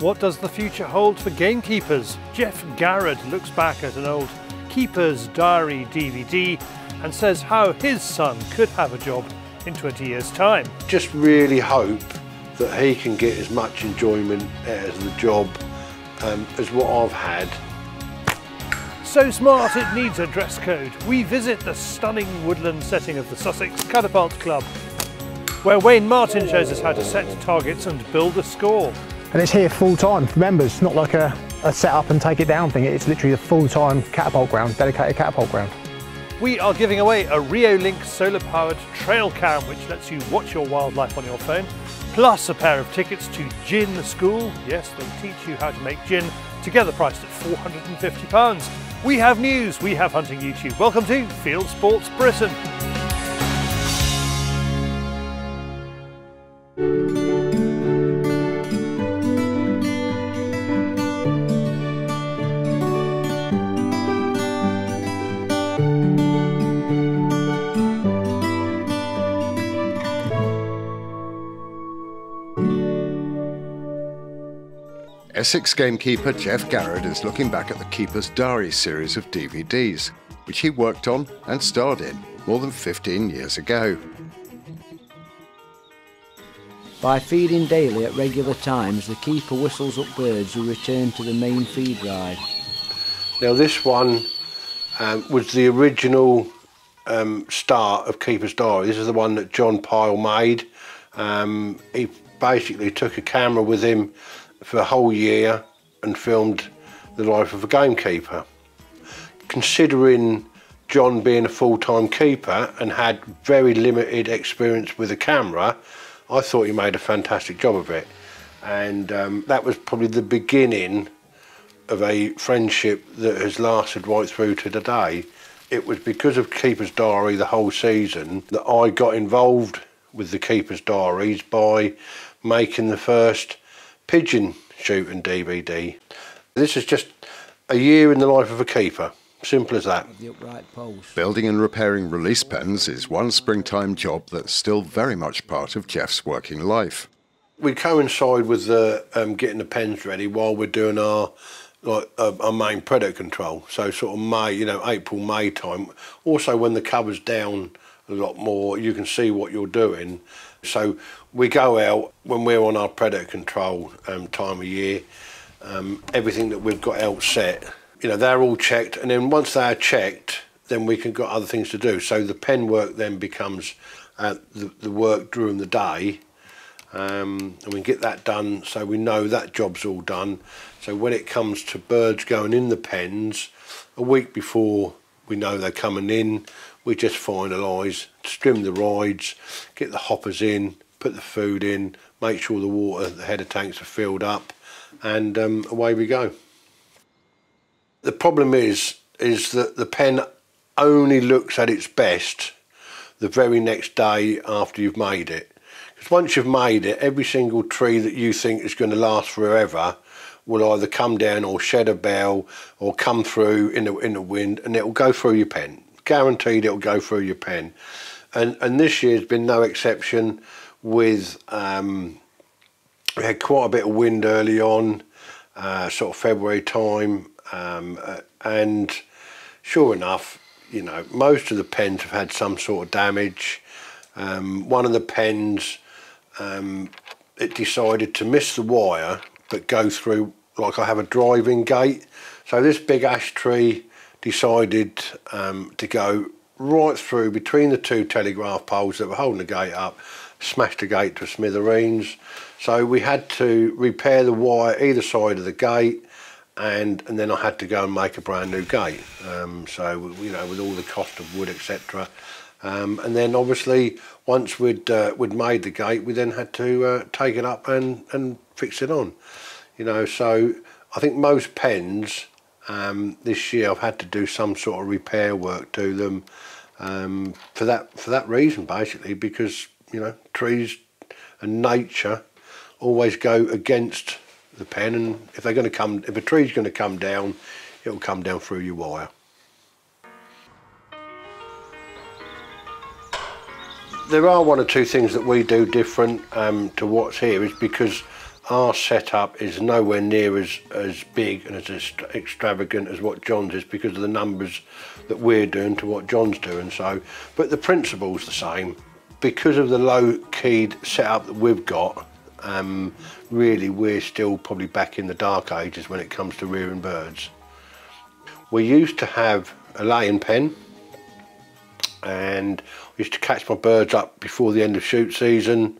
What does the future hold for gamekeepers? Geoff Garrod looks back at an old Keeper's Diary DVD and says how his son could have a job in 20 years' time. Just really hope that he can get as much enjoyment out of the job um, as what I've had. So smart it needs a dress code. We visit the stunning woodland setting of the Sussex Catapult Club, where Wayne Martin shows us how to set targets and build a score. And it's here full time for members, it's not like a, a set up and take it down thing, it's literally a full time catapult ground, dedicated catapult ground. We are giving away a Reolink solar powered trail cam which lets you watch your wildlife on your phone, plus a pair of tickets to Gin School. Yes, they teach you how to make gin, together priced at £450. We have news, we have hunting YouTube. Welcome to Fieldsports Britain. Essex gamekeeper Geoff Garrod is looking back at the Keeper's Diary series of DVDs, which he worked on and starred in more than 15 years ago. By feeding daily at regular times, the keeper whistles up birds who return to the main feed drive. Now this one um, was the original um, start of Keeper's Diary. This is the one that John Pyle made. Um, he basically took a camera with him for a whole year and filmed the life of a gamekeeper. Considering John being a full-time keeper and had very limited experience with a camera, I thought he made a fantastic job of it. And um, that was probably the beginning of a friendship that has lasted right through to today. It was because of Keeper's Diary the whole season that I got involved with the Keeper's Diaries by making the first pigeon shooting DVD. This is just a year in the life of a keeper. Simple as that. Building and repairing release pens is one springtime job that's still very much part of Geoff's working life. We coincide with the, um, getting the pens ready while we're doing our like uh, our main predator control. So sort of May, you know, April, May time. Also when the cover's down a lot more, you can see what you're doing. So we go out when we're on our predator control um, time of year. Um, everything that we've got out set, you know, they're all checked, and then once they're checked, then we can got other things to do. So the pen work then becomes uh, the, the work during the day, um, and we get that done so we know that job's all done. So when it comes to birds going in the pens, a week before we know they're coming in, we just finalise, trim the rides, get the hoppers in, put the food in, make sure the water, the header tanks are filled up, and um, away we go. The problem is, is that the pen only looks at its best the very next day after you've made it. Because once you've made it, every single tree that you think is going to last forever will either come down or shed a bell or come through in the, in the wind and it will go through your pen guaranteed it'll go through your pen. And, and this year's been no exception with, um, we had quite a bit of wind early on, uh, sort of February time, um, uh, and sure enough, you know, most of the pens have had some sort of damage. Um, one of the pens, um, it decided to miss the wire, but go through, like I have a driving gate. So this big ash tree decided um, to go right through between the two telegraph poles that were holding the gate up, smashed the gate to smithereens. So we had to repair the wire either side of the gate and and then I had to go and make a brand new gate. Um, so you know with all the cost of wood etc. Um, and then obviously once we'd uh, we'd made the gate, we then had to uh, take it up and and fix it on. You know, so I think most pens um, this year I've had to do some sort of repair work to them um, for that for that reason basically because you know trees and nature always go against the pen and if they're going to come if a tree's going to come down it'll come down through your wire. There are one or two things that we do different um, to what's here is because our setup is nowhere near as, as big and as extravagant as what John's is because of the numbers that we're doing to what John's doing. So, but the principle's the same. Because of the low keyed setup that we've got, um, really we're still probably back in the dark ages when it comes to rearing birds. We used to have a laying pen and I used to catch my birds up before the end of shoot season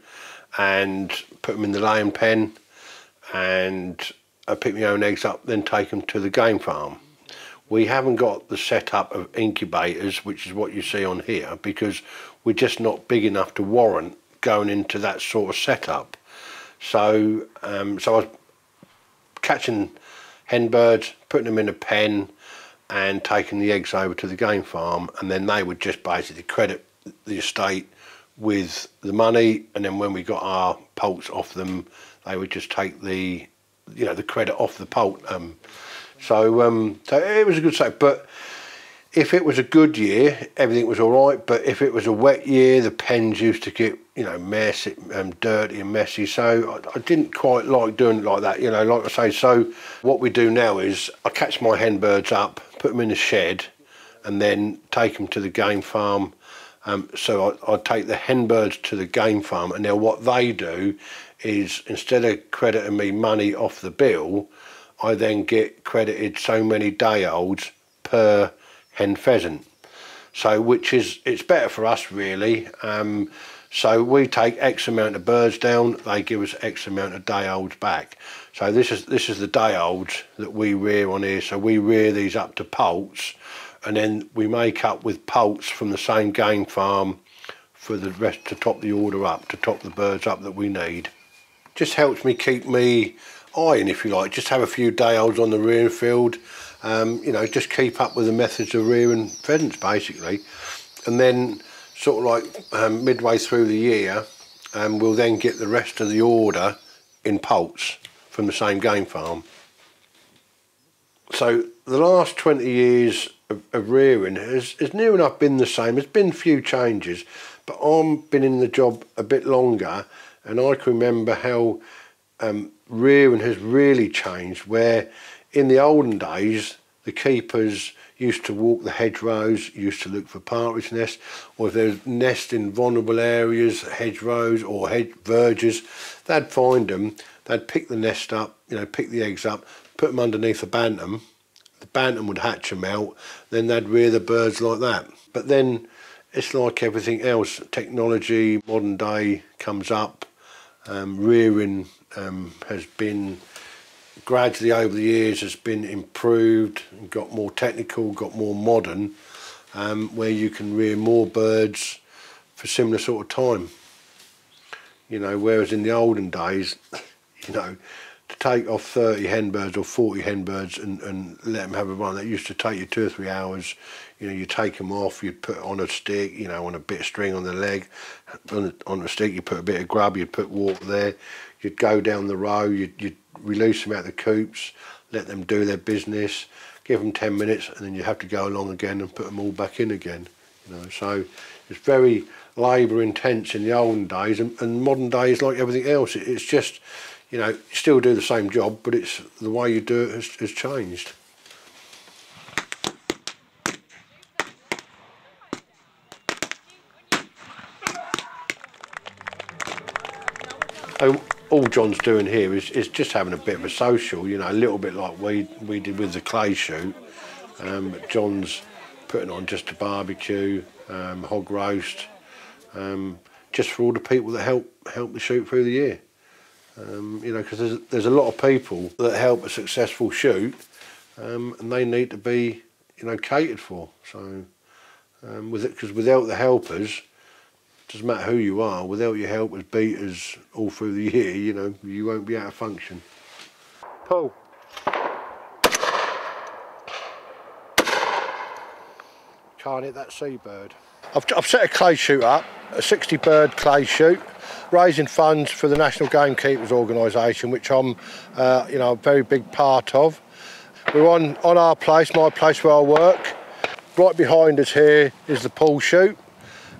and put them in the laying pen and I pick my own eggs up then take them to the game farm. We haven't got the setup of incubators which is what you see on here because we're just not big enough to warrant going into that sort of setup. So, um, so I was catching hen birds, putting them in a pen and taking the eggs over to the game farm and then they would just basically credit the estate with the money and then when we got our poults off them. They would just take the you know the credit off the poult um, so um, so it was a good sale but if it was a good year everything was all right. But if it was a wet year the pens used to get you know messy um, dirty and messy. So I, I didn't quite like doing it like that you know. Like I say so what we do now is I catch my hen birds up put them in a shed and then take them to the game farm um, so I, I take the hen birds to the game farm and now what they do is instead of crediting me money off the bill, I then get credited so many day olds per hen pheasant. So which is, it's better for us really. Um, so we take X amount of birds down, they give us X amount of day olds back. So this is this is the day olds that we rear on here. So we rear these up to poults and then we make up with poults from the same game farm for the rest to top the order up, to top the birds up that we need. Just helps me keep me eyeing, if you like, just have a few day olds on the rearing field, um, you know, just keep up with the methods of rearing pheasants basically. And then sort of like um, midway through the year, um, we'll then get the rest of the order in poults from the same game farm. So the last 20 years of, rearing has, has near enough been the same. There's been few changes, but I've been in the job a bit longer and I can remember how um, rearing has really changed where in the olden days the keepers used to walk the hedgerows, used to look for partridge nests, or if there was nests in vulnerable areas, hedgerows or hedge verges, they'd find them, they'd pick the nest up, you know, pick the eggs up, put them underneath a bantam, the bantam would hatch them out, then they'd rear the birds like that. But then it's like everything else, technology, modern day comes up, um, rearing um, has been gradually over the years has been improved, got more technical, got more modern, um, where you can rear more birds for similar sort of time. You know, whereas in the olden days, you know, to take off 30 hen birds or 40 hen birds and, and let them have a run, that used to take you two or three hours. You know, you take them off, you'd put on a stick, you know, on a bit of string on the leg. On the, on the stick, you put a bit of grub, you'd put water there. You'd go down the row, you'd, you'd release them out of the coops, let them do their business, give them 10 minutes, and then you have to go along again and put them all back in again. You know, so it's very labour intense in the olden days, and, and modern days, like everything else, it, it's just you know, still do the same job, but it's the way you do it has, has changed. So all John's doing here is, is just having a bit of a social, you know, a little bit like we, we did with the clay shoot. Um, John's putting on just a barbecue, um, hog roast, um, just for all the people that help help the shoot through the year. Um, you know, because there's, there's a lot of people that help a successful shoot um, and they need to be, you know, catered for. So, um, with it, because without the helpers, doesn't matter who you are, without your helpers, beaters all through the year, you know, you won't be able to function. Pull. Can't hit that seabird. I've, I've set a clay shoot up, a 60 bird clay shoot raising funds for the National Gamekeepers Organisation, which I'm, uh, you know, a very big part of. We're on, on our place, my place where I work. Right behind us here is the pool shoot.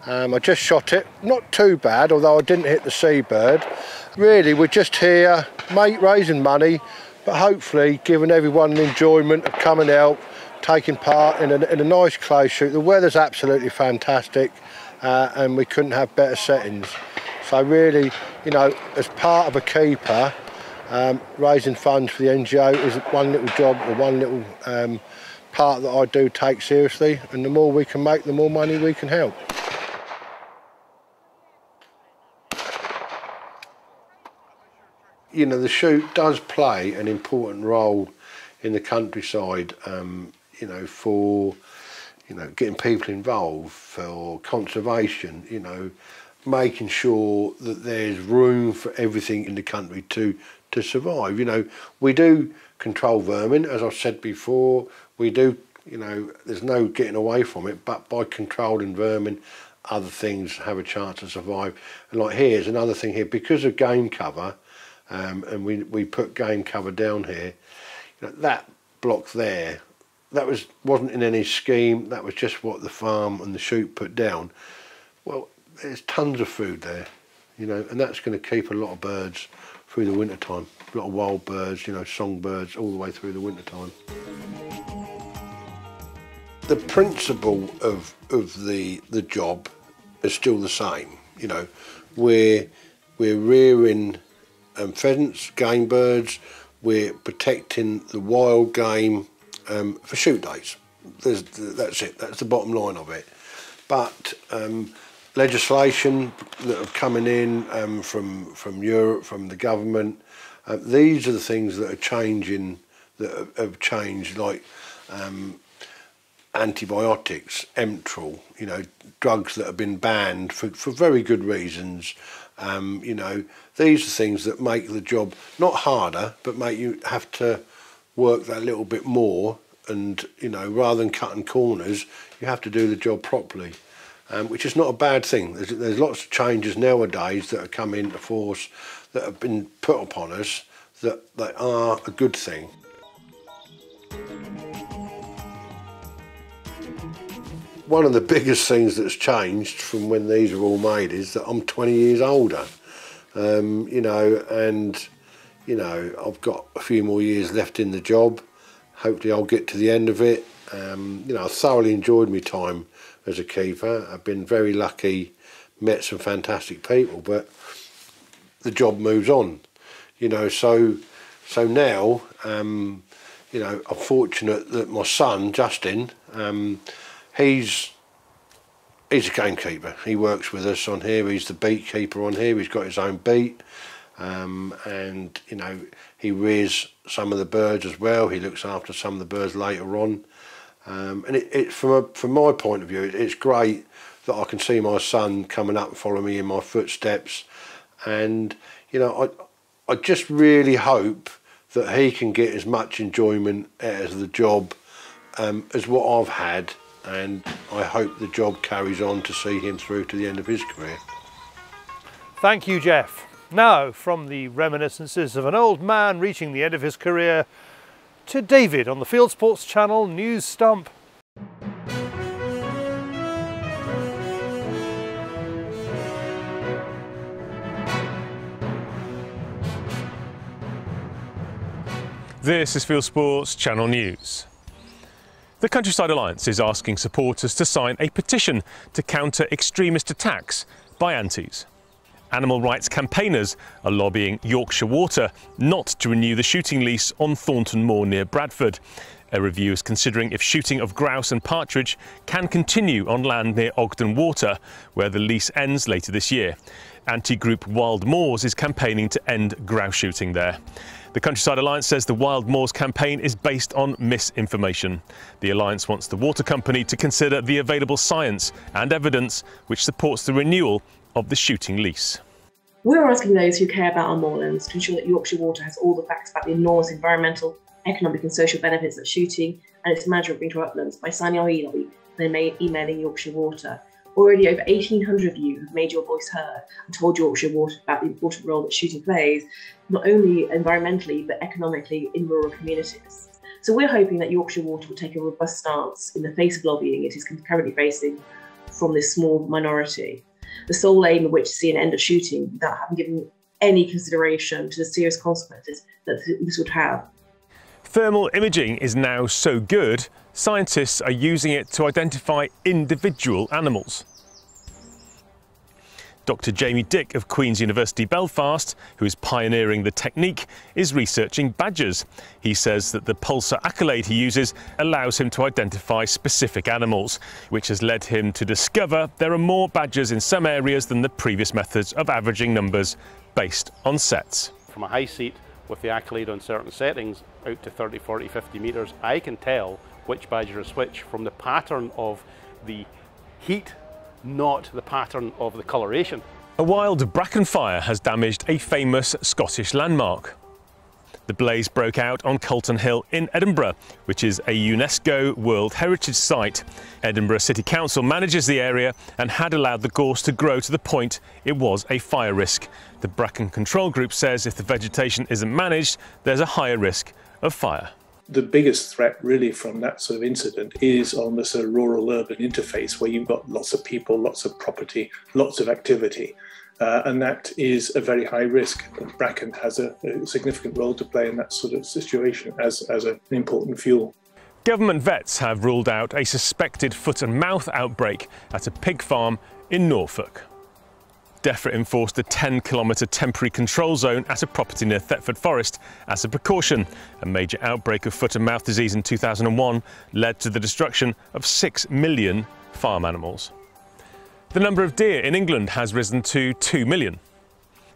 Um, I just shot it, not too bad, although I didn't hit the seabird. Really, we're just here make raising money, but hopefully giving everyone an enjoyment of coming out, taking part in a, in a nice close shoot. The weather's absolutely fantastic, uh, and we couldn't have better settings. So really, you know, as part of a keeper, um, raising funds for the NGO is one little job or one little um, part that I do take seriously, and the more we can make, the more money we can help. You know, the shoot does play an important role in the countryside, um, you know, for, you know, getting people involved, for conservation, you know, making sure that there's room for everything in the country to to survive. You know, we do control vermin, as I've said before. We do, you know, there's no getting away from it. But by controlling vermin, other things have a chance to survive. And like here's another thing here because of game cover, um, and we we put game cover down here. You know, that block there, that was wasn't in any scheme. That was just what the farm and the shoot put down. Well, there's tons of food there, you know, and that's going to keep a lot of birds through the winter time. A lot of wild birds, you know, songbirds all the way through the winter time. The principle of of the the job is still the same. You know, we're we're rearing um, pheasants, game birds. We're protecting the wild game um, for shoot days. There's, that's it. That's the bottom line of it. But um, legislation that are coming in um, from from Europe, from the government. Uh, these are the things that are changing, that have, changed, like um, antibiotics, Emtryl, you know, drugs that have been banned for, for very good reasons. Um, you know, these are things that make the job not harder, but make you have to work that little bit more. And, you know, rather than cutting corners, you have to do the job properly um, which is not a bad thing. There's, there's lots of changes nowadays that are coming into force that have been put upon us that they are a good thing. One of the biggest things that's changed from when these were all made is that I'm 20 years older. Um, you know, and, you know, I've got a few more years left in the job. Hopefully I'll get to the end of it. Um, you know, I thoroughly enjoyed my time as a keeper. I've been very lucky, met some fantastic people, but the job moves on. You know, so so now, um, you know, I'm fortunate that my son Justin, um, he's he's a gamekeeper. He works with us on here. He's the beat keeper on here. He's got his own beat, um, and you know he rears some of the birds as well. He looks after some of the birds later on. Um, and it, it, from, a, from my point of view, it, it's great that I can see my son coming up and following me in my footsteps. And, you know, I, I just really hope that he can get as much enjoyment out of the job um, as what I've had. And I hope the job carries on to see him through to the end of his career. Thank you, Geoff. Now, from the reminiscences of an old man reaching the end of his career to David on the Fieldsports Channel News Stump. This is Field Sports Channel News. The Countryside Alliance is asking supporters to sign a petition to counter extremist attacks by antis. Animal rights campaigners are lobbying Yorkshire Water not to renew the shooting lease on Thornton Moor near Bradford. A review is considering if shooting of grouse and partridge can continue on land near Ogden Water, where the lease ends later this year. Anti-group Wild Moors is campaigning to end grouse shooting there. The Countryside Alliance says the Wild Moors campaign is based on misinformation. The Alliance wants the water company to consider the available science and evidence which supports the renewal of the shooting lease. We're asking those who care about our moorlands to ensure that Yorkshire Water has all the facts about the enormous environmental, economic, and social benefits that shooting and its management bring to uplands by signing our e-lobby and then emailing Yorkshire Water. Already over 1,800 of you have made your voice heard and told Yorkshire Water about the important role that shooting plays, not only environmentally but economically in rural communities. So we're hoping that Yorkshire Water will take a robust stance in the face of lobbying it is currently facing from this small minority the sole aim of which is to see an end of shooting without having given any consideration to the serious consequences that this would have. Thermal imaging is now so good, scientists are using it to identify individual animals. Dr. Jaimie Dick of Queen's University Belfast, who is pioneering the technique, is researching badgers. He says that the Pulsar accolade he uses allows him to identify specific animals, which has led him to discover there are more badgers in some areas than the previous methods of averaging numbers based on setts. From a high seat with the accolade on certain settings out to 30, 40, 50 metres, I can tell which badger is which from the pattern of the heat not the pattern of the coloration. A wild bracken fire has damaged a famous Scottish landmark. The blaze broke out on Calton Hill in Edinburgh, which is a UNESCO World Heritage Site. Edinburgh City Council manages the area and had allowed the gorse to grow to the point it was a fire risk. The Bracken Control Group says if the vegetation isn't managed, there's a higher risk of fire the biggest threat really from that sort of incident is on the sort of rural urban interface where you've got lots of people, lots of property, lots of activity. Uh, and that is a very high risk. Bracken has a, a, significant role to play in that sort of situation as, as an important fuel. Government vets have ruled out a suspected foot and mouth outbreak at a pig farm in Norfolk. DEFRA enforced a 10 kilometre temporary control zone at a property near Thetford Forest as a precaution. A major outbreak of foot and mouth disease in 2001 led to the destruction of 6 million farm animals. The number of deer in England has risen to 2 million.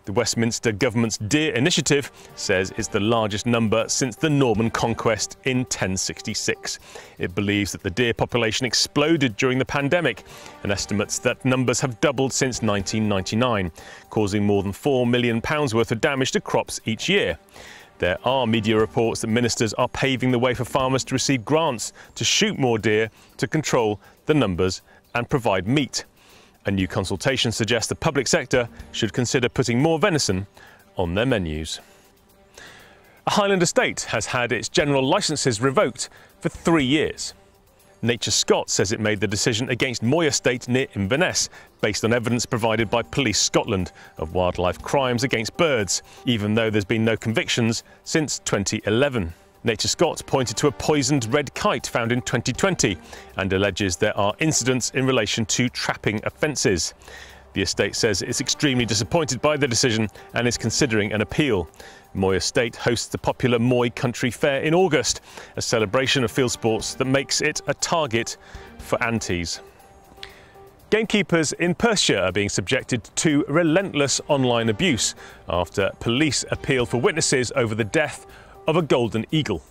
The Westminster government's Deer Initiative says it's the largest number since the Norman conquest in 1066. It believes that the deer population exploded during the pandemic and estimates that numbers have doubled since 1999, causing more than £4 million worth of damage to crops each year. There are media reports that ministers are paving the way for farmers to receive grants to shoot more deer to control the numbers and provide meat. A new consultation suggests the public sector should consider putting more venison on their menus. A Highland estate has had its general licences revoked for three years. Nature Scot says it made the decision against Moy Estate near Inverness based on evidence provided by Police Scotland of wildlife crimes against birds, even though there's been no convictions since 2011. Nature Scot pointed to a poisoned red kite found in 2020 and alleges there are incidents in relation to trapping offences. The estate says it's extremely disappointed by the decision and is considering an appeal. Moy Estate hosts the popular Moy Country Fair in August, a celebration of field sports that makes it a target for antis. Gamekeepers in Perthshire are being subjected to relentless online abuse after police appeal for witnesses over the death of a golden eagle.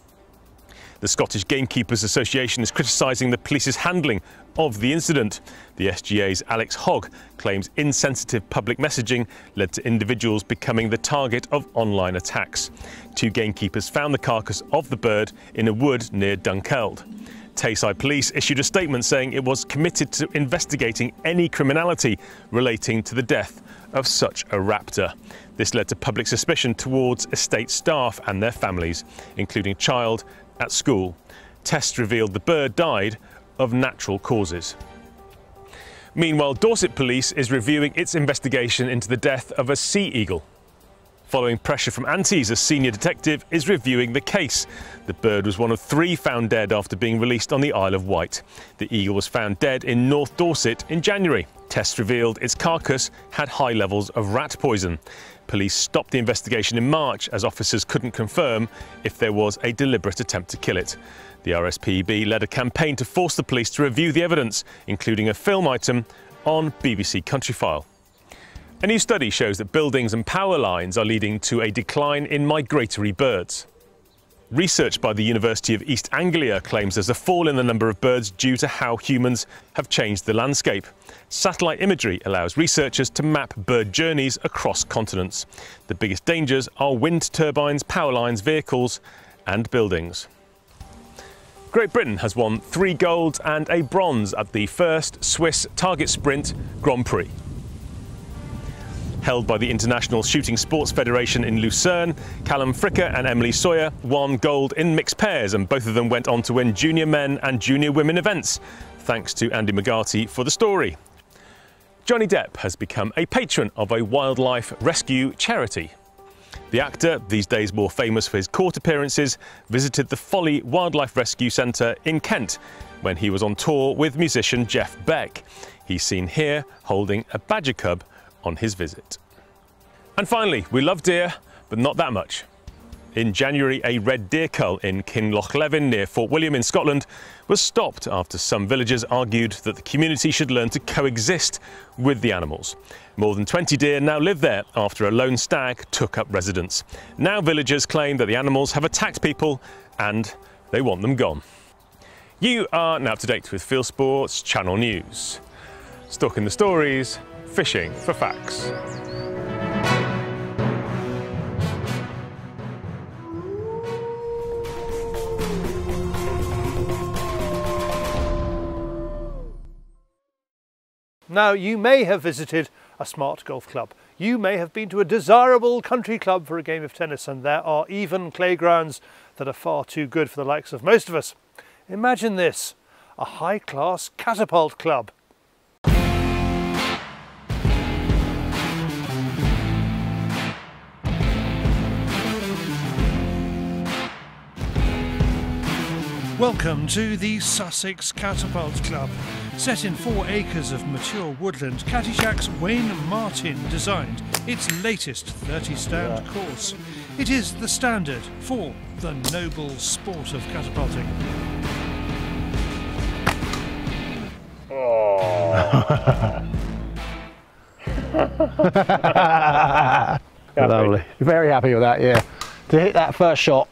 The Scottish Gamekeepers Association is criticising the police's handling of the incident. The SGA's Alex Hogg claims insensitive public messaging led to individuals becoming the target of online attacks. Two gamekeepers found the carcass of the bird in a wood near Dunkeld. Tayside Police issued a statement saying it was committed to investigating any criminality relating to the death of such a raptor. This led to public suspicion towards estate staff and their families, including child at school. Tests revealed the bird died of natural causes. Meanwhile, Dorset Police is reviewing its investigation into the death of a sea eagle. Following pressure from Antis, a senior detective is reviewing the case. The bird was one of three found dead after being released on the Isle of Wight. The eagle was found dead in North Dorset in January. Tests revealed its carcass had high levels of rat poison. Police stopped the investigation in March as officers couldn't confirm if there was a deliberate attempt to kill it. The RSPB led a campaign to force the police to review the evidence, including a film item on BBC Countryfile. A new study shows that buildings and power lines are leading to a decline in migratory birds. Research by the University of East Anglia claims there's a fall in the number of birds due to how humans have changed the landscape. Satellite imagery allows researchers to map bird journeys across continents. The biggest dangers are wind turbines, power lines, vehicles and buildings. Great Britain has won three golds and a bronze at the first Swiss Target Sprint Grand Prix held by the International Shooting Sports Federation in Lucerne. Callum Fricker and Emily Sawyer won gold in mixed pairs, and both of them went on to win junior men and junior women events. Thanks to Andy McGarty for the story. Johnny Depp has become a patron of a wildlife rescue charity. The actor, these days more famous for his court appearances, visited the Folly Wildlife Rescue Centre in Kent when he was on tour with musician Jeff Beck. He's seen here holding a badger cub on his visit. And finally, we love deer, but not that much. In January, a red deer cull in Kinlochleven near Fort William in Scotland was stopped after some villagers argued that the community should learn to coexist with the animals. More than 20 deer now live there after a lone stag took up residence. Now villagers claim that the animals have attacked people and they want them gone. You are now up to date with Fieldsports Channel News. Stalking the stories, fishing for facts. Now, you may have visited a smart golf club. You may have been to a desirable country club for a game of tennis, and there are even playgrounds that are far too good for the likes of most of us. Imagine this a high class catapult club. Welcome to the Sussex Catapult Club. Set in four acres of mature woodland, Caddyshack's Wayne Martin designed its latest 30 stand course. It is the standard for the noble sport of catapulting. Oh. Lovely. Very happy with that, yeah. To hit that first shot,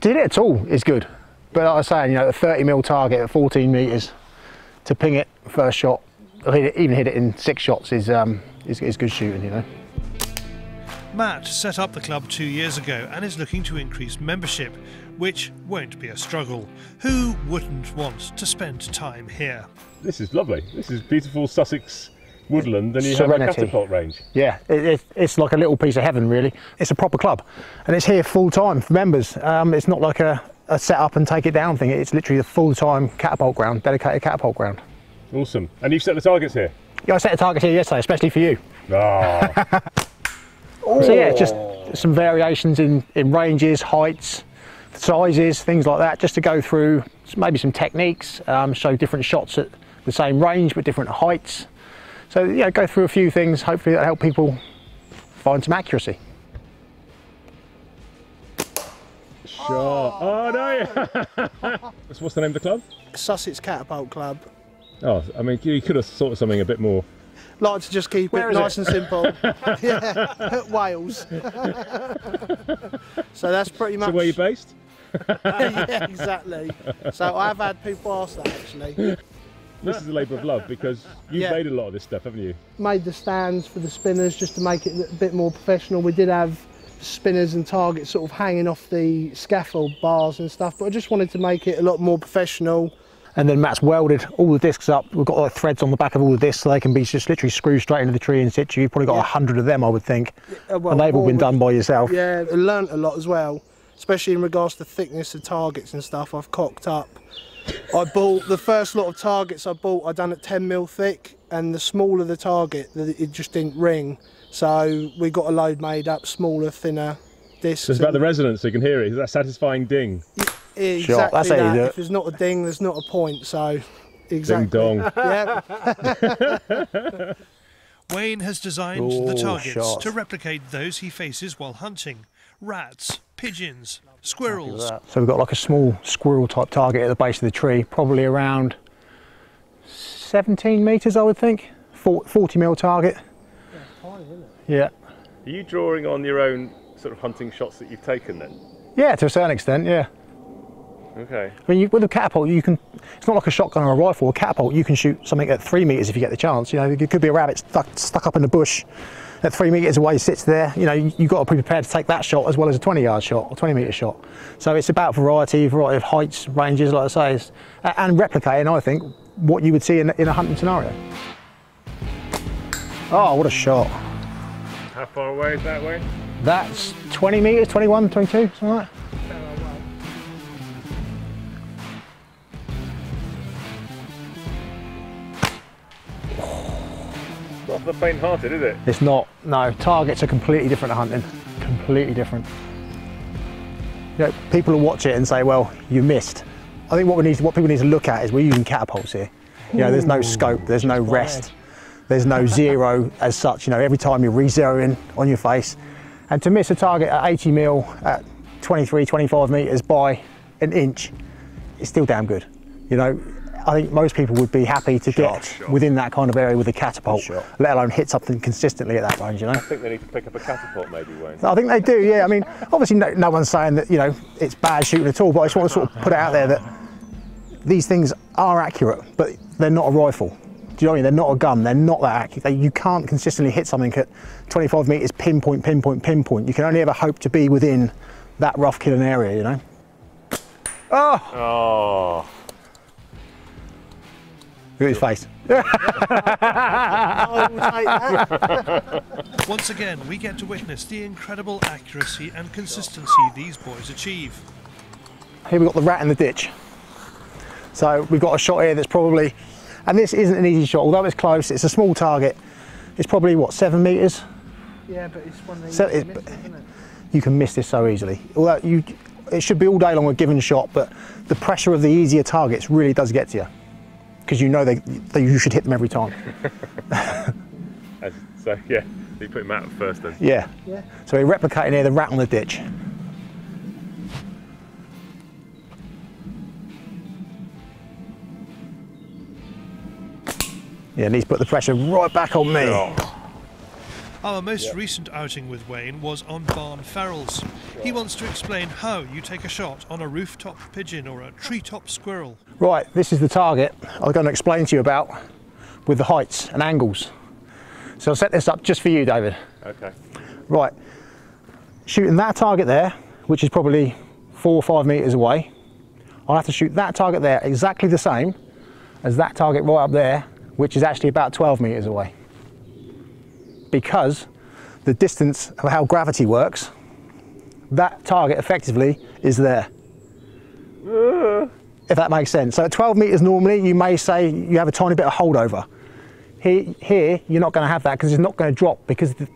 to hit it at all is good. But like I was saying, you know, the 30 mil target at 14 metres, to ping it first shot, or hit it, even hit it in six shots is, um, is, is good shooting, you know. Matt set up the club two years ago and is looking to increase membership, which won't be a struggle. Who wouldn't want to spend time here? This is lovely. This is beautiful Sussex woodland, and you have a catapult range. Yeah, it, it, it's like a little piece of heaven, really. It's a proper club, and it's here full time for members. Um, it's not like a, a set up and take it down thing. It's literally a full time catapult ground, dedicated catapult ground. Awesome. And you've set the targets here. Yeah, I set the targets here yesterday, especially for you. Ah, So yeah, just some variations in, in ranges, heights, sizes, things like that, just to go through maybe some techniques, um, show different shots at the same range but different heights. So yeah, go through a few things. Hopefully that'll help people find some accuracy. Sure. Oh no! What's- What's the name of the club? Sussex Catapult Club. Oh, I mean, you could have thought of something a bit more. Like to just keep Where it is nice it? and simple. yeah, Wales. so that's pretty much. So, where are you based? yeah, exactly. So I've had people ask that actually. This is a labour of love because you've Yeah. made a lot of this stuff, haven't you? Made the stands for the spinners just to make it a bit more professional. We did have spinners and targets sort of hanging off the scaffold bars and stuff, but I just wanted to make it a lot more professional. And then Matt's welded all the discs up. We've got like threads on the back of all the discs so they can be just literally screwed straight into the tree in situ. You've probably got a Yeah. hundred of them, I would think. Uh, well, and they've all been done by yourself. Yeah, I learnt a lot as well, especially in regards to thickness of targets and stuff. I've cocked up. I bought the first lot of targets I bought. I done at 10 mil thick, and the smaller the target, it just didn't ring. So we got a load made up, smaller, thinner discs. So it's about the resonance, so you can hear it. Is that satisfying ding? exactly Sure, that's how you do it. If there's not a ding, there's not a point. So exactly. Ding dong. Yeah. Wayne has designed the Oh, targets shot. to replicate those he faces while hunting rats, pigeons, squirrels. So we've got like a small squirrel type target at the base of the tree, probably around 17 metres, I would think. 40 mil target. Yeah. Are you drawing on your own sort of hunting shots that you've taken then? Yeah, to a certain extent, yeah. Okay. I mean, you, with a catapult, you can. It's not like a shotgun or a rifle. A catapult, you can shoot something at three meters if you get the chance. You know, it could be a rabbit stuck stuck up in the bush at three meters away, sits there. You know, you, you've got to be prepared to take that shot as well as a 20 yard shot or 20 meter shot. So it's about variety, variety of heights, ranges, like I say, and replicating. I think what you would see in, in a hunting scenario. Oh, what a shot! How far away is that way? That's 20 meters, 21, 22, something like that. not the faint-hearted, is it? It's not. No, targets are completely different to hunting. Completely different. You know, people will watch it and say, "Well, you missed." I think what we need, to, what people need to look at is we're using catapults here. You know, there's no scope, there's no rest, there's no zero as such. You know, every time you're re-zeroing on your face, and to miss a target at 80 mil at 23, 25 meters by an inch, it's still damn good. You know, I think most people would be happy to get shot. within that kind of area with a catapult, let alone hit something consistently at that range. You know. I think they need to pick up a catapult, maybe, Wayne. I think they do, yeah. I mean, obviously, no, no one's saying that you know it's bad shooting at all, but I just want to sort of put it out there that these things are accurate, but they're not a rifle. Do you know what I mean? They're not a gun. They're not that accurate. They, you can't consistently hit something at 25 meters, pinpoint, pinpoint, pinpoint. You can only ever hope to be within that rough killing area. You know. Oh, Oh, look at his face. I will take that. Once again, we get to witness the incredible accuracy and consistency these boys achieve. Here we've got the rat in the ditch. So we've got a shot here that's probably, and this isn't an easy shot, although it's close, it's a small target. It's probably what, seven meters? Yeah, but it's one of these So you it- miss, isn't it? You can miss this so easily. Although you, it should be all day long a given shot, but the pressure of the easier targets really does get to you. Because you know they, they, you should hit them every time. So yeah, you put him out first then. Yeah. Yeah. So we're replicating here the rat on the ditch. Yeah, and he's put the pressure right back on me. Our most recent outing with Wayne was on Barn Ferrels. He wants to explain how you take a shot on a rooftop pigeon or a treetop squirrel. Right, this is the target I'm going to explain to you about with the heights and angles. So I'll set this up just for you, David. Okay. Right, shooting that target there, which is probably four or five meters away, I'll have to shoot that target there exactly the same as that target right up there, which is actually about 12 meters away. Because the distance of how gravity works, that target effectively is there. If that makes sense. So at 12 meters normally, you may say you have a tiny bit of holdover. Here, here you're not going to have that because it's not going to drop because the,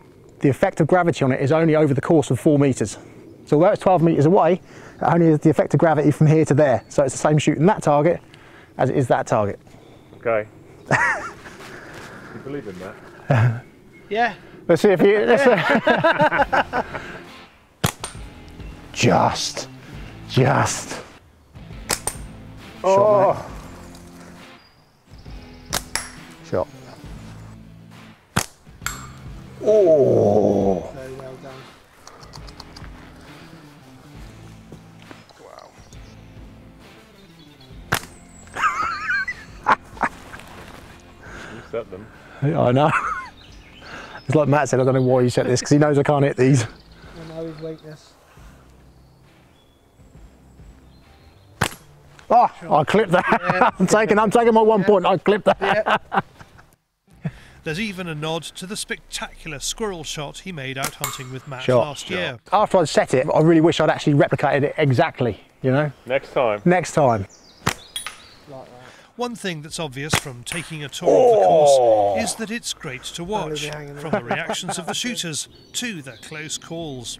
the effect of gravity on it is only over the course of four meters. So although it's 12 meters away, only the effect of gravity from here to there. So it's the same shooting that target as it is that target. Okay. You believe in that? Yeah. Let's see if you. Let's just, just. Shot, oh. mate. Shot. Oh. Set them. Yeah, I know. It's like Matt said, I don't know why you set this because he knows I can't hit these. I know his weakness. Oh, I clipped that. I'm taking, I'm taking my one point. I clipped that. There's even a nod to the spectacular squirrel shot he made out hunting with Matt Shot. last year. After I'd set it, I really wish I'd actually replicated it exactly. You know, Next time. next time. One thing that's obvious from taking a tour of the course is that it's great to watch, from the reactions of the shooters to their close calls.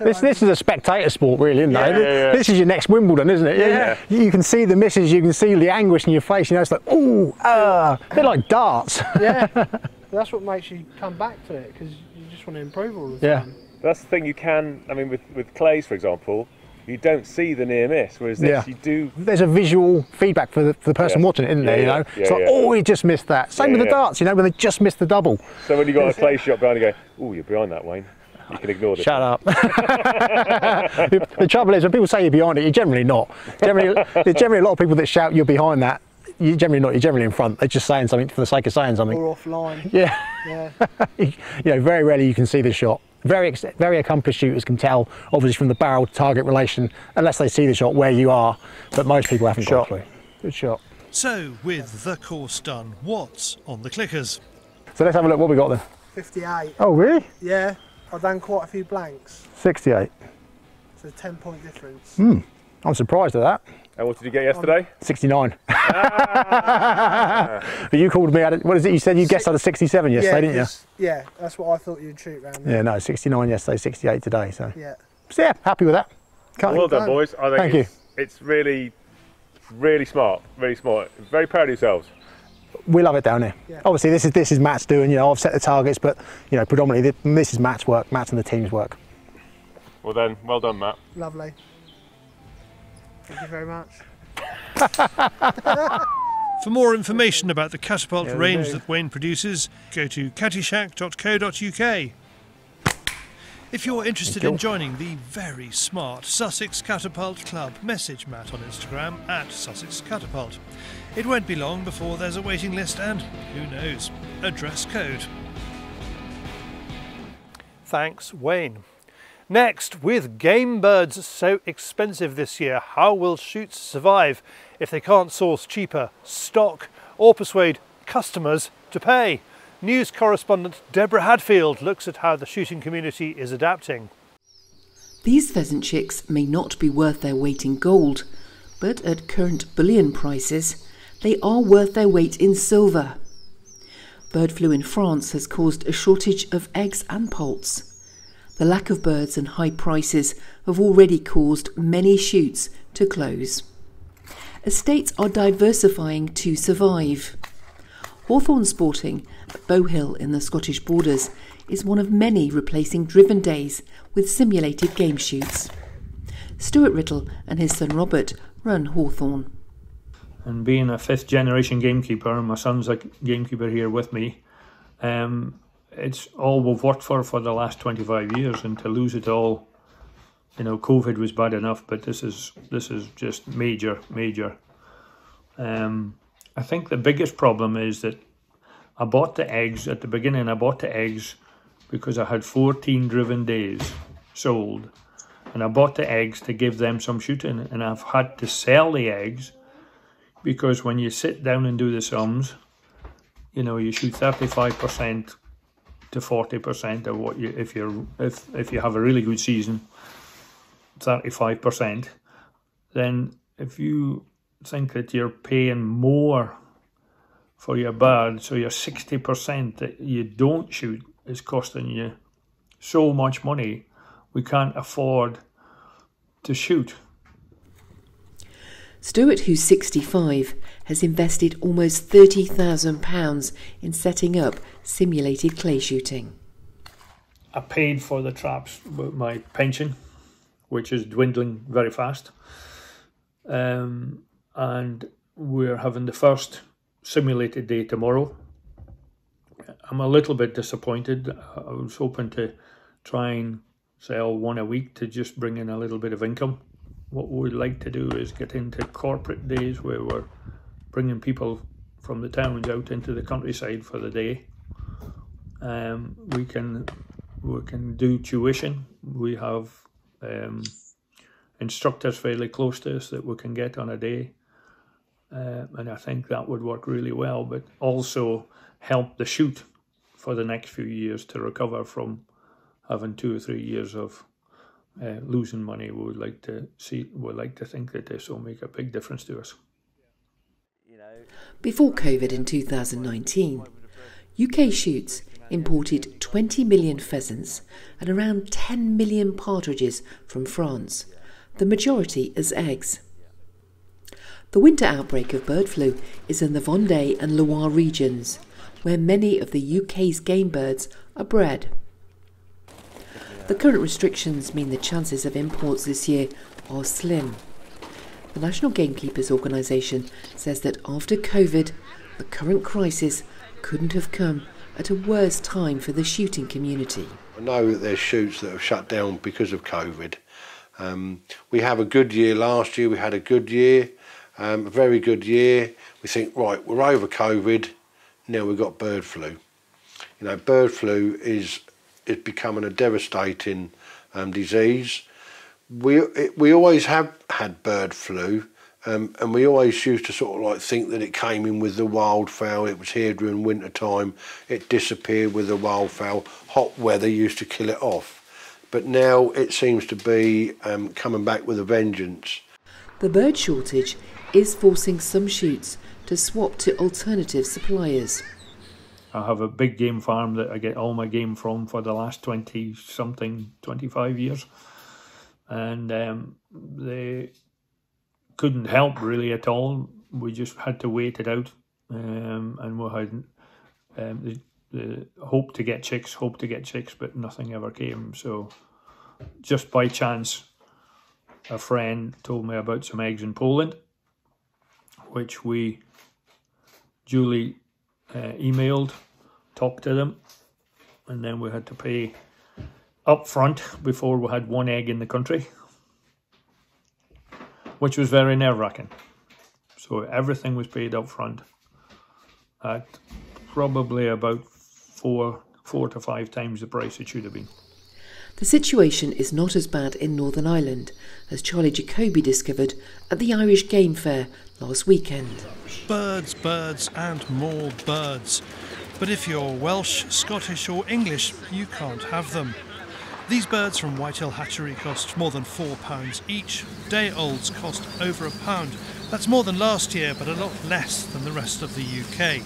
This, this is a spectator sport, really, isn't it? Yeah, yeah, yeah. This is your next Wimbledon, isn't it? Yeah. You, you can see the misses, you can see the anguish in your face. You know, it's like, ooh, ah, a bit like darts. Yeah. That's what makes you come back to it because you just want to improve all the time. Yeah. time. That's the thing you can. I mean, with with clays, for example, you don't see the near miss, whereas this Yeah. you do. There's a visual feedback for the, for the person Yeah. watching it, isn't there? Yeah, You know, Yeah, it's like, yeah. oh, he just missed that. Same Yeah, with the yeah. darts, you know, when they just missed the double. So when you got a clay shot behind, you go, "Oh, you're behind that, Wayne." You can ignore this. Shut up. the, the trouble is, when people say you're behind it, you're generally not. Generally, there's generally a lot of people that shout you're behind that. You're generally not. You're generally in front. They're just saying something for the sake of saying something. Or offline. Yeah. Yeah. you know, very rarely you can see the shot. Very, very accomplished shooters can tell, obviously, from the barrel to target relation, unless they see the shot where you are. But most people haven't got a clue. Good shot. So, with the course done, what's on the clickers? So let's have a look what we got then. 58. Oh, really? Yeah. I've done quite a few blanks. 68. So 10 point difference. Hmm. I'm surprised at that. And what did you get yesterday? 69. Ah. but you called me at it. What is it? You said you guessed out of 67 yesterday, yeah, didn't you? 'cause- Yeah, that's what I thought you'd shoot round. Yeah, no, 69 yesterday, 68 today. So, Yeah. so yeah, happy with that. Can't Well done, boys. I think Thank you. it's, it's really, really smart. Really smart. Very proud of yourselves. We love it down here. Obviously, this is this is Matt's doing. You know, I've set the targets, but you know, predominantly this is Matt's work. Matt's and the team's work. Well then, well done, Matt. Lovely. Thank you very much. For more information about the catapult Yeah, range do. that Wayne produces, go to caddyshack.co.uk. If you're interested in joining the very smart Sussex Catapult Club, message Matt on Instagram at Sussex Catapult. It won't be long before there's a waiting list and, who knows, a dress code. Thanks, Wayne. Next, with game birds so expensive this year, how will shoots survive if they can't source cheaper stock or persuade customers to pay? News correspondent Deborah Hadfield looks at how the shooting community is adapting. These pheasant chicks may not be worth their weight in gold, but at current bullion prices, they are worth their weight in silver. Bird flu in France has caused a shortage of eggs and poults. The lack of birds and high prices have already caused many shoots to close. Estates are diversifying to survive. Hawthorne Sporting at Bowhill in the Scottish borders is one of many replacing driven days with simulated game shoots. Stuart Riddle and his son Robert run Hawthorne. and being a fifth generation gamekeeper, and my son's a gamekeeper here with me. Um, it's all we've worked for for the last 25 years, and to lose it all, you know, COVID was bad enough, but this is this is just major, major. Um, I think the biggest problem is that I bought the eggs at the beginning. I bought the eggs because I had 14 driven days sold, and I bought the eggs to give them some shooting, and I've had to sell the eggs because when you sit down and do the sums, you know, you shoot 35% to 40% of what you, if you're, if, if you have a really good season, 35%, then if you think that you're paying more for your bird, so your 60% that you don't shoot is costing you so much money, we can't afford to shoot. Stuart, who's 65, has invested almost £30,000 in setting up simulated clay shooting. I paid for the traps with my pension, which is dwindling very fast. Um, and we're having the first simulated day tomorrow. I'm a little bit disappointed. I was hoping to try and sell one a week to just bring in a little bit of income. What we'd like to do is get into corporate days where we're bringing people from the towns out into the countryside for the day. Um, we can we can do tuition. We have um, instructors fairly close to us that we can get on a day, uh, and I think that would work really well. But also help the shoot for the next few years to recover from having two or three years of uh, losing money. We would like to see. We would like to think that this will make a big difference to us. Before COVID in 2019, UK shoots imported 20 million pheasants and around 10 million partridges from France, the majority as eggs. The winter outbreak of bird flu is in the Vendée and Loire regions, where many of the UK's game birds are bred. The current restrictions mean the chances of imports this year are slim. The National Gamekeepers Organisation says that after COVID, the current crisis couldn't have come at a worse time for the shooting community. I know that there's shoots that have shut down because of COVID. Um, we have a good year last year. We had a good year, um, a very good year. We think right, we're over COVID. Now we've got bird flu. You know, bird flu is is becoming a devastating um, disease. We it, we always have had bird flu. Um, and we always used to sort of like think that it came in with the wildfowl. It was here during winter time. It disappeared with the wildfowl. Hot weather used to kill it off. But now it seems to be um, coming back with a vengeance. The bird shortage is forcing some shoots to swap to alternative suppliers. I have a big game farm that I get all my game from for the last 20 something, 25 years. And um, they couldn't help really at all. We just had to wait it out. Um, and we had um, the, the hope to get chicks, hope to get chicks, but nothing ever came. So just by chance, a friend told me about some eggs in Poland, which we duly uh, emailed, talked to them, and then we had to pay up front before we had one egg in the country, which was very nerve wracking. So everything was paid up front at probably about four, four to five times the price it should have been. The situation is not as bad in Northern Ireland, as Charlie Jacoby discovered at the Irish Game Fair last weekend. Birds, birds, and more birds. But if you're Welsh, Scottish, or English, you can't have them. These birds from Whitehill Hatchery cost more than £4 each. Day olds cost over a pound. That's more than last year, but a lot less than the rest of the UK.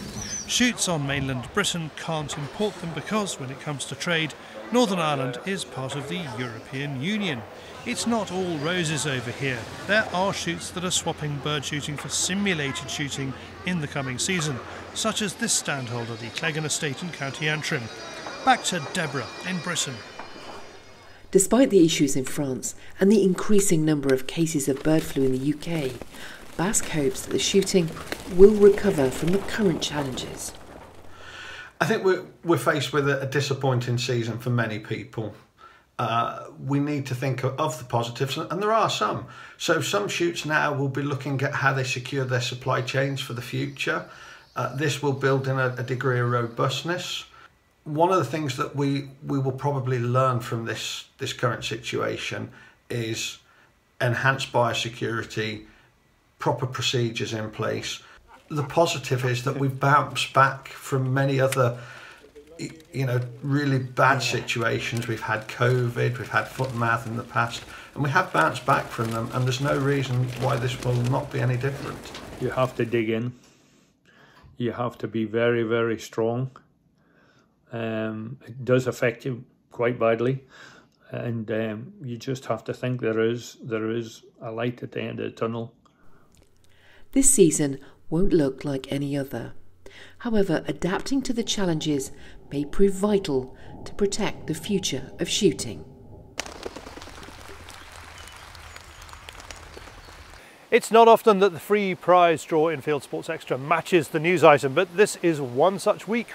Shoots on mainland Britain can't import them because, when it comes to trade, Northern Ireland is part of the European Union. It's not all roses over here. There are shoots that are swapping bird shooting for simulated shooting in the coming season, such as this standhold at the Cleggan Estate in County Antrim. Back to Deborah in Britain. Despite the issues in France and the increasing number of cases of bird flu in the UK, BASC hopes that the shooting will recover from the current challenges. I think we're, we're faced with a, a disappointing season for many people. Uh, we need to think of the positives, and there are some. So, some shoots now will be looking at how they secure their supply chains for the future. Uh, this will build in a, a degree of robustness. One of the things that we, we will probably learn from this, this current situation is enhanced biosecurity, proper procedures in place. The positive is that we've bounced back from many other, you know, really bad situations. We've had COVID, we've had foot and mouth in the past, and we have bounced back from them. And there's no reason why this will not be any different. You have to dig in. You have to be very, very strong. Um, it does affect you quite badly, and um, you just have to think there is there is a light at the end of the tunnel this season won't look like any other. However, adapting to the challenges may prove vital to protect the future of shooting. It's not often that the free prize draw in Fieldsports Extra matches the news item, but this is one such week.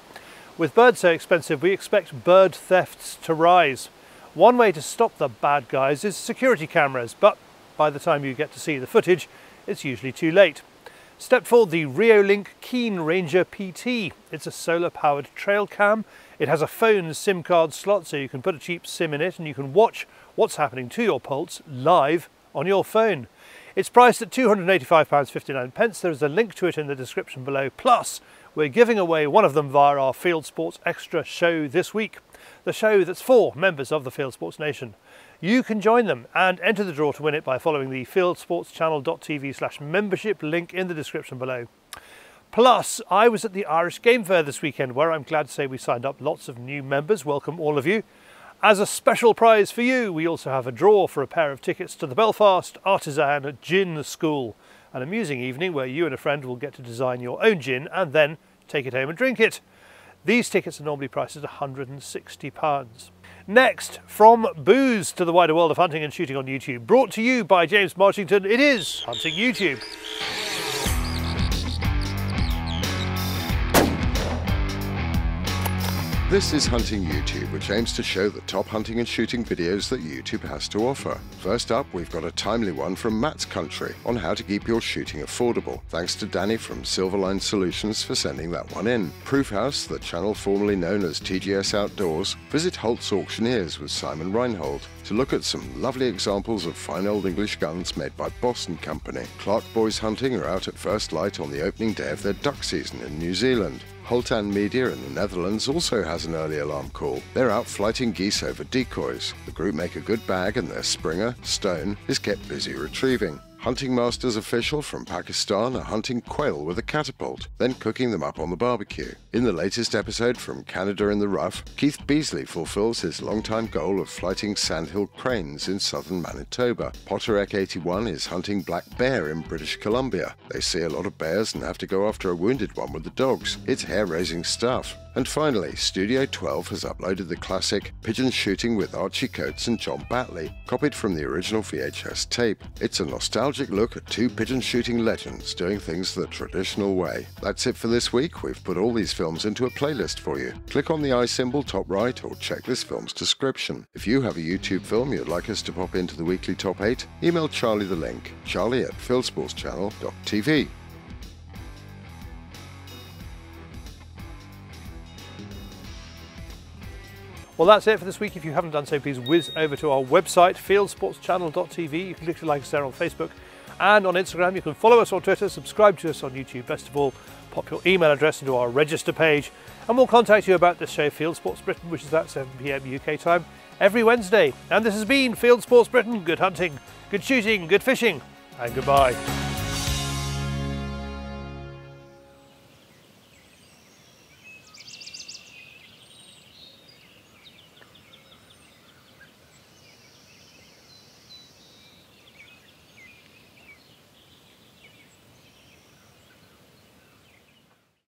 With birds so expensive, we expect bird thefts to rise. One way to stop the bad guys is security cameras, but by the time you get to see the footage, it's usually too late. Step forward the Reolink Keen Ranger PT. It's a solar powered trail cam. It has a phone SIM card slot so you can put a cheap SIM in it and you can watch what's happening to your poults live on your phone. It's priced at £285.59. There is a link to it in the description below. Plus, we're giving away one of them via our Fieldsports Extra show this week. The show that's for members of the Fieldsports Nation. You can join them and enter the draw to win it by following the fieldsportschannel.tv slash membership link in the description below. Plus, I was at the Irish Game Fair this weekend where I'm glad to say we signed up lots of new members. Welcome all of you. As a special prize for you, we also have a draw for a pair of tickets to the Belfast Artisan Gin School, an amusing evening where you and a friend will get to design your own gin and then take it home and drink it. These tickets are normally priced at £160. Next, from booze to the wider world of hunting and shooting on YouTube, brought to you by James Marchington, it is Hunting YouTube. This is Hunting YouTube, which aims to show the top hunting and shooting videos that YouTube has to offer. First up, we've got a timely one from Matt's Country on how to keep your shooting affordable. Thanks to Danny from Silverline Solutions for sending that one in. Proofhouse, the channel formerly known as TGS Outdoors, visit Holt's Auctioneers with Simon Reinhold to look at some lovely examples of fine old English guns made by Boss and Company. Clark Boys Hunting are out at first light on the opening day of their duck season in New Zealand. Holtan Media in the Netherlands also has an early alarm call. They're out flighting geese over decoys. The group make a good bag and their Springer, Stone, is kept busy retrieving. Hunting Masters official from Pakistan are hunting quail with a catapult, then cooking them up on the barbecue. In the latest episode from Canada in the Rough, Keith Beasley fulfills his long-time goal of flighting sandhill cranes in southern Manitoba. Potterek 81 is hunting black bear in British Columbia. They see a lot of bears and have to go after a wounded one with the dogs. It's hair-raising stuff. And finally, Studio 12 has uploaded the classic Pigeon Shooting with Archie Coats and John Batley, copied from the original VHS tape. It's a nostalgic look at two pigeon shooting legends doing things the traditional way. That's it for this week. We've put all these films into a playlist for you. Click on the i symbol top right or check this film's description. If you have a YouTube film you'd like us to pop into the weekly top 8, email Charlie the link, charlie at fieldsportschannel.tv. Well, that's it for this week. If you haven't done so, please whiz over to our website, fieldsportschannel.tv. You can literally like us there on Facebook and on Instagram. You can follow us on Twitter, subscribe to us on YouTube. Best of all, pop your email address into our register page, and we'll contact you about this show, Fieldsports Britain, which is at 7 pm UK time every Wednesday. And this has been Fieldsports Britain. Good hunting, good shooting, good fishing, and goodbye.